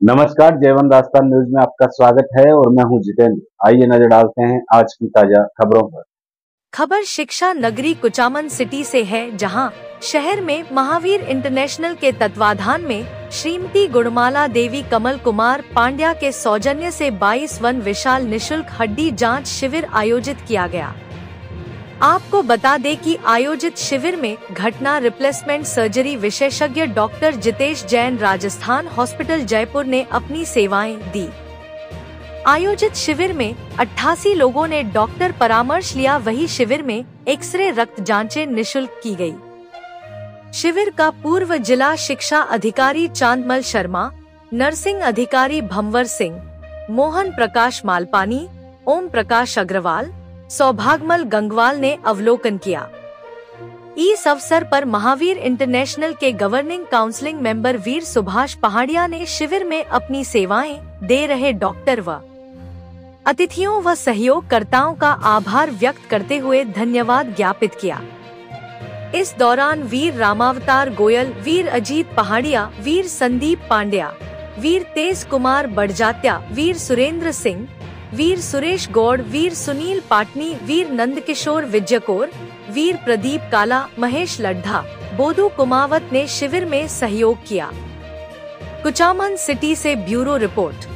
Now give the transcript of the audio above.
नमस्कार जयवन राजस्थान न्यूज़ में आपका स्वागत है और मैं हूँ जितेंद्र। आइए नज़र डालते हैं आज की ताज़ा खबरों पर। खबर शिक्षा नगरी कुचामन सिटी से है, जहाँ शहर में महावीर इंटरनेशनल के तत्वाधान में श्रीमती गुणमाला देवी कमल कुमार पांड्या के सौजन्य से 22 वन विशाल निशुल्क हड्डी जाँच शिविर आयोजित किया गया। आपको बता दें कि आयोजित शिविर में घटना रिप्लेसमेंट सर्जरी विशेषज्ञ डॉक्टर जितेश जैन राजस्थान हॉस्पिटल जयपुर ने अपनी सेवाएँ दी। आयोजित शिविर में 88 लोगों ने डॉक्टर परामर्श लिया। वही शिविर में एक्सरे रक्त जांचें निशुल्क की गई। शिविर का पूर्व जिला शिक्षा अधिकारी चांदमल शर्मा, नर्सिंग अधिकारी भंवर सिंह, मोहन प्रकाश मालपानी, ओम प्रकाश अग्रवाल, सौभागमल गंगवाल ने अवलोकन किया। इस अवसर पर महावीर इंटरनेशनल के governing counselling member Veer Subhash Pahadiya ने शिविर में अपनी सेवाएँ दे रहे डॉक्टर व अतिथियों व सहयोगकर्ताओं का आभार व्यक्त करते हुए धन्यवाद ज्ञापित किया। इस दौरान वीर रामावतार गोयल, वीर अजीत पहाड़िया, वीर संदीप पांड्या, वीर तेज कुमार बड़जात्या, वीर सुरेंद्र सिंह, वीर सुरेश गौड़, वीर सुनील पाटनी, वीर नंदकिशोर विजयकोर वीर प्रदीप काला, महेश लड्ढा, बोधू कुमावत ने शिविर में सहयोग किया। कुचामन सिटी से ब्यूरो रिपोर्ट।